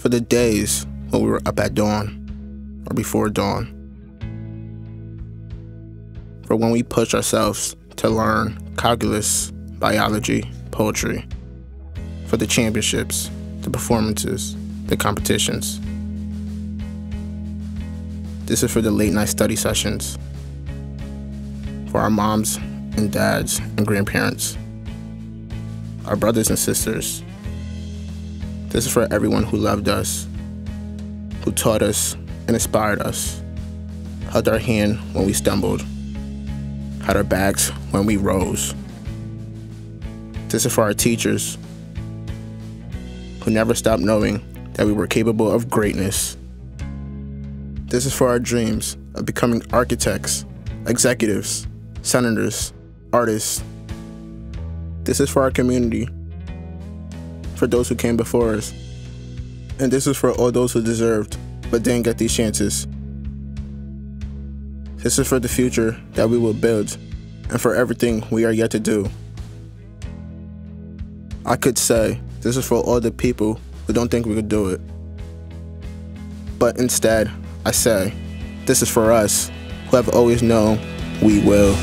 for the days when we were up at dawn or before dawn. For when we push ourselves to learn calculus, biology, poetry. For the championships, the performances, the competitions. This is for the late night study sessions. For our moms and dads and grandparents. Our brothers and sisters. This is for everyone who loved us, who taught us and inspired us, held our hand when we stumbled, had our backs when we rose. This is for our teachers, who never stopped knowing that we were capable of greatness. This is for our dreams of becoming architects, executives, senators, artists. This is for our community, for those who came before us. And this is for all those who deserved but didn't get these chances. This is for the future that we will build and for everything we are yet to do. I could say this is for all the people who don't think we could do it. But instead, I say this is for us who have always known we will.